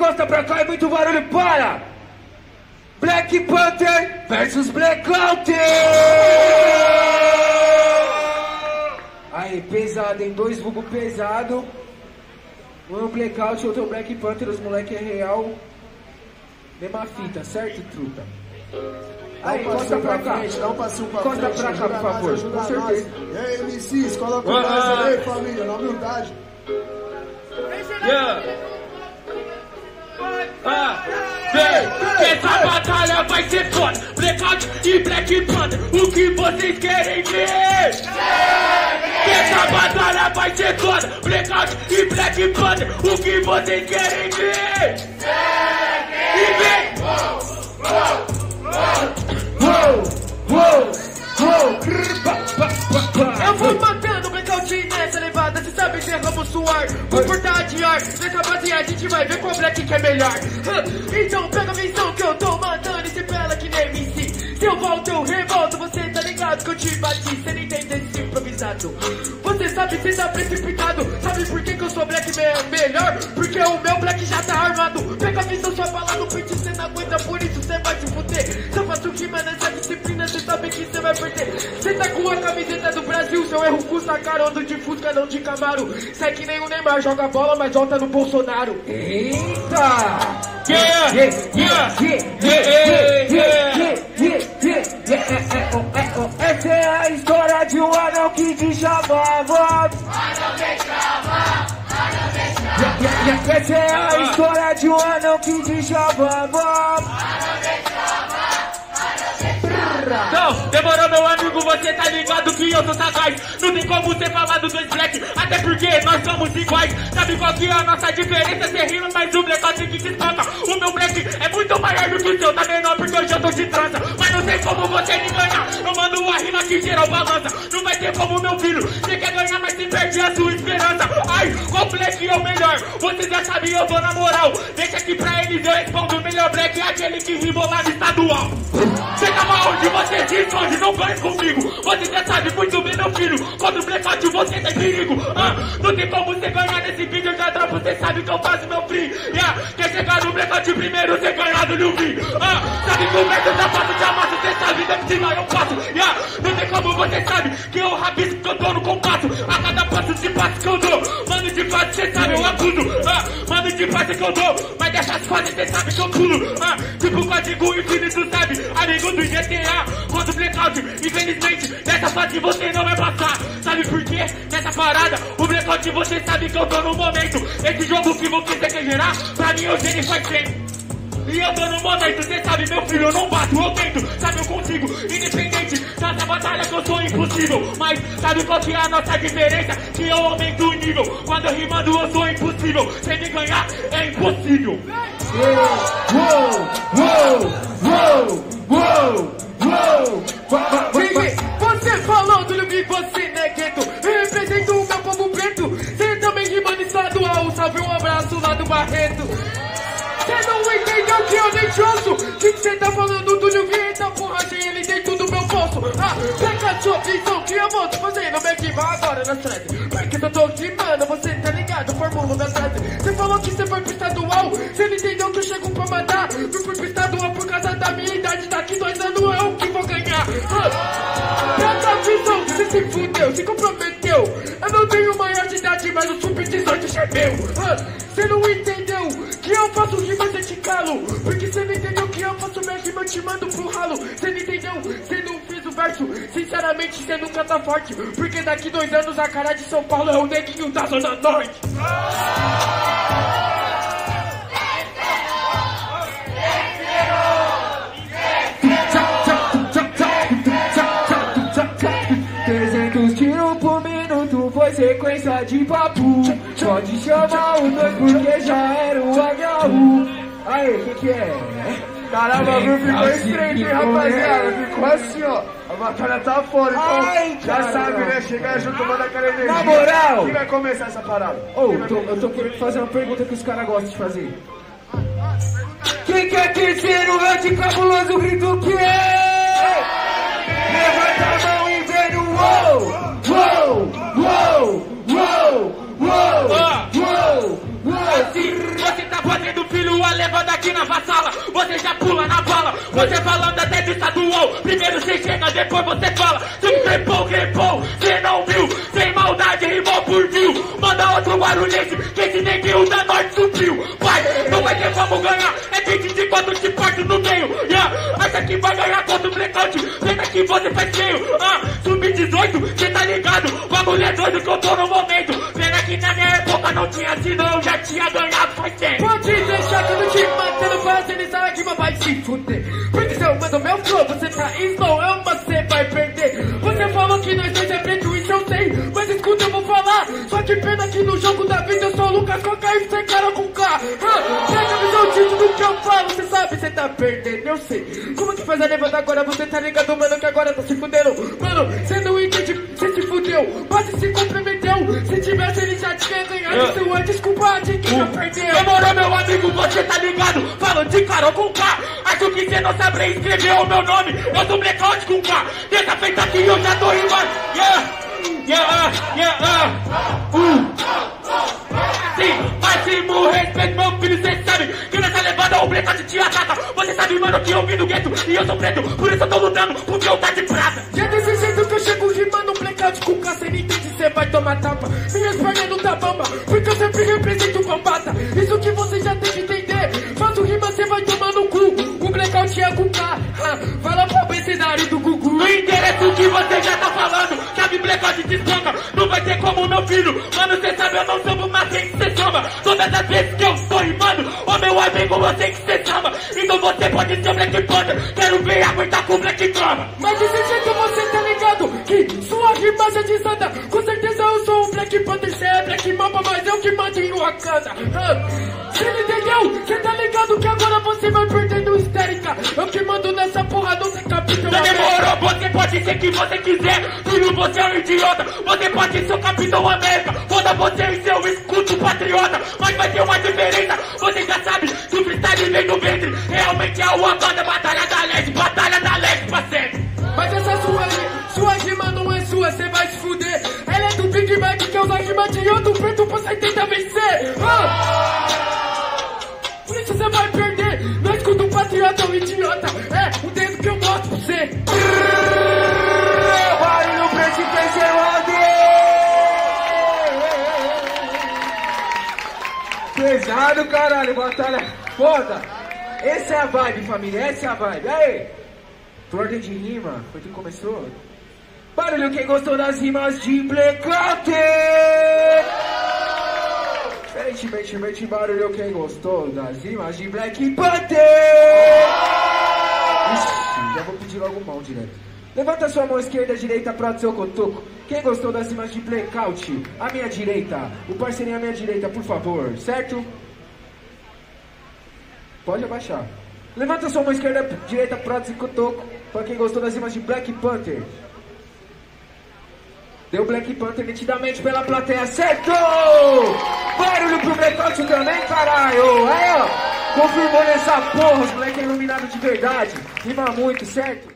encosta pra cá e muito barulho para! Black Panther versus Blackout! Aí, pesado, em dois vulgo pesado. Um é o Blackout, outro é o Black Panther, os moleque é real. Mesma fita, certo, truta? Aí, encosta pra pra cá. frente, dá um passinho pra Encosta frente. pra cá, por favor, com certeza. E aí, MCs, coloca o nós ah. aí, família, na humildade. Yeah. Ah, vem, essa batalha vai ser foda. Blackout e Black Panther, o que vocês querem ver? Essa batalha vai ser foda. Blackout e Black Panther, o que vocês querem ver? Vou cortar de ar, nessa base a gente vai ver qual black que é melhor. Então pega a visão que eu tô matando esse pela que nem MC Se eu volto eu revolto, você tá ligado que eu te bati. Cê não entende esse improvisado. Você sabe cê tá precipitado. Sabe por que que eu sou black me melhor? Porque o meu black já tá armado. Pega a visão, sua bala no pente, cê não aguenta Por isso sabe que cê vai perder Cê tá com a camiseta do Brasil, seu erro custa caro Ando de Fusca, não de Camaro Sai que nem o Neymar, joga bola, mas volta no Bolsonaro Eita! Yeah, Yeah, yeah, yeah, yeah, yeah, é, é, é. Essa é a história de um anão que. Yeah, yeah, yeah. Essa é a história de um anão que te meu amigo, você tá ligado que eu sou sagaz. Não tem como você falar dos dois black, até porque nós somos iguais. Sabe qual que é a nossa diferença? Você rima, mas o blackout que te espanta O meu black é muito maior do que o seu, tá menor porque eu tô de trança. Mas não tem como você me ganhar, eu mando uma rima que geral balança. Não vai ter como meu filho, você perde a sua esperança. Ai, black é o melhor? Você já sabe, eu vou na moral. Deixa aqui pra eles, eu respondo o melhor black é aquele que rimou lá no estadual. Você tava onde você se esconde, não ganha comigo. Você já sabe muito bem, meu filho Contra o blackout você tem perigo. Ah, Não tem como você ganhar nesse vídeo, eu já dropo Você sabe que eu faço meu free yeah. Quer chegar no blackout primeiro, você ganhar do Liu Vi ah, Sabe que o método já faço, te Você sabe, da cima eu faço yeah. Não tem como você sabe que eu rabisco Que eu tô no compasso. A cada passo de passo que eu dou Mano de fase, você sabe, eu acuso ah, Mano de fase que eu dou Mas dessas fases, você sabe que eu pulo. Ah, Tipo código infinito, sabe? Amigo do GTA Contra o blackout, infelizmente Nessa fase você não vai passar. Sabe por quê? Nessa parada O blackout você sabe que eu tô no momento. Esse jogo que você quer gerar Pra mim eu gerei faz tempo e eu tô no momento, cê sabe, meu filho, eu não bato, eu tento, sabe, eu consigo, independente dessa batalha que eu sou impossível. Mas sabe qual que é a nossa diferença? Que eu aumento o nível, quando eu rimando eu sou impossível. Sem me ganhar é impossível. Você falou do Lubi, você né, gueto Eu represento o meu povo preto Você também rimando estadual Salve um abraço lá do Barreto Você não entendeu que eu nem te ouço? Que você tá falando do Liu Então porra, achei ele dentro do meu bolso Ah, pega sua visão que eu vou te fazer que vai agora na thread. Porque eu tô rimando, você tá ligado Fórmula da thread. Você falou que você foi pro estadual Você não entendeu que eu chego pra matar Não fui pro estadual por causa da minha idade Daqui dois anos eu que vou ganhar. Ah, Presta visão, você se fudeu, se comprometeu. Eu não tenho maior de idade, mas o sub-18 já é meu. Ah, te mando pro ralo Você não entendeu, você não fez o verso Sinceramente, você nunca tá forte Porque daqui dois anos a cara de São Paulo é o neguinho da Zona Norte Tchá, tchá, tchá, tchá, tchá. 300 tiros por minuto foi sequência de papo. Pode chamar o dois porque já era o HU. Aê, o que, que é? Caramba, viu? Ficou estreito, que hein, rapaziada? Ficou assim, ó. A batalha tá fora, então Ai, já caramba. sabe, né? Chegar junto, manda aquela energia. Na moral! Quem vai começar essa parada? Ô, vai tô, eu tô querendo fazer uma pergunta que os caras gostam de fazer. Quem quer terceiro anticabuloso grito que é? Sub-18, cê tá ligado. Bagulho é doido que eu tô no momento. Pena que na minha época não tinha senão eu já tinha ganhado faz tempo. Pode deixar que eu não te matando fazendo essa rima vai se fuder. Porque se eu mando meu flow, você tá slow, é uma cê vai perder. Você falou que nós dois é preto, isso eu sei. Mas escuta, eu vou falar. Só que pena que no jogo da vida eu sou o Lucas Coca e você cara com K. Pega a visão disso do que eu falo, você sabe, você tá perdendo, eu sei. Como que faz a levada agora? Você tá ligado, mano, que agora tá se fudendo. Mano, você você se comprometeu. Se tivesse, ele já tinha ganhado. Eu- Isso é desculpa de quem já perdeu. Demorou, meu amigo, você tá ligado? Falando de Carol com K. Acho que você não sabe escrever o meu nome. Eu sou blackout com K. Deixa feita aqui, eu já tô rimando. Yeah, yeah, yeah, uh. uh. Sim, máximo respeito, meu filho, cê sabe que nessa levada o blackout te ataca. Você sabe, mano, que eu vim do gueto e eu sou preto. Por isso eu tô lutando, porque eu tá de prata. Tomar tapa. Minhas pernas não tá bamba, porque eu sempre represento o combata. Isso que você já tem que entender. Faço rima, cê vai tomar no cu. O blackout é com K. Ah, Fala pra mercenário do Gugu. No endereço que você já tá falando, que a blackout te espanca. Não vai ter como, meu filho. Mano, cê sabe, eu não sou uma quem cê chama. Todas as vezes que eu estou rimando, ô meu amigo, você que cê chama. Então você pode ser o Black Panther. Quero ver aguentar com o Black Drama. Mas desse jeito você tá ligado que sua rima já desanda. Com que Wakanda. Ah, Cê me entendeu? Cê tá ligado que agora você vai perdendo histérica. Eu que mando nessa porra, não tem capítulo. Não demorou, você pode ser quem você quiser. Filho, você é um idiota. Você pode ser o Capitão América. Foda você e seu escudo patriota. Mas vai ter uma diferença. Você já sabe escuta um idiota. É o dedo que eu mostro pra você. Barulho preto Pesado, caralho, batalha foda. Essa é a vibe, família, essa é a vibe. Aí, por ordem de rima, foi quem começou? Barulho quem gostou das rimas de Blackout! Diferentemente, barulho quem gostou das rimas de Black Panther! Ixi, já vou pedir logo mão direto. Levanta sua mão esquerda, direita, pro seu cotoco. Quem gostou das rimas de Blackout? A minha direita. O parceirinho à minha direita, por favor. Certo? Pode abaixar. Levanta sua mão esquerda, direita, prótese e cotoco. Pra quem gostou das rimas de Black Panther. Deu Black Panther nitidamente pela plateia, certo? Barulho pro Blackout também, caralho! Aí, ó, confirmou nessa porra, os moleque é iluminado de verdade. Rima muito, certo?